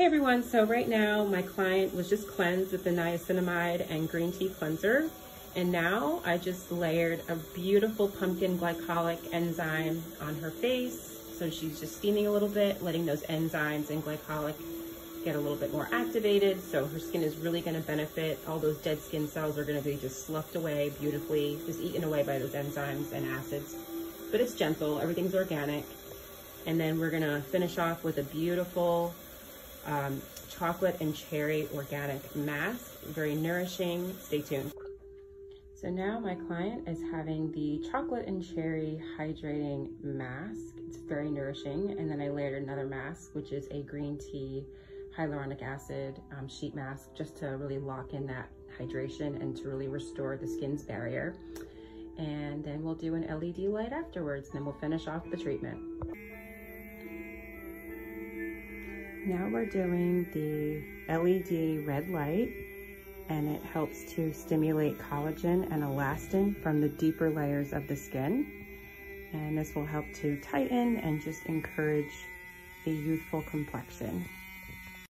Hey everyone, so right now my client was just cleansed with the niacinamide and green tea cleanser. And now I just layered a beautiful pumpkin glycolic enzyme on her face. So she's just steaming a little bit, letting those enzymes and glycolic get a little bit more activated. So her skin is really gonna benefit. All those dead skin cells are gonna be just sloughed away beautifully, just eaten away by those enzymes and acids. But it's gentle, everything's organic. And then we're gonna finish off with a beautiful um, chocolate and cherry organic mask. Very nourishing. Stay tuned. So now my client is having the chocolate and cherry hydrating mask. It's very nourishing. And then I layered another mask, which is a green tea hyaluronic acid um, sheet mask, just to really lock in that hydration and to really restore the skin's barrier. And then we'll do an LED light afterwards, and then we'll finish off the treatment. Now we're doing the LED red light and it helps to stimulate collagen and elastin from the deeper layers of the skin. And this will help to tighten and just encourage a youthful complexion.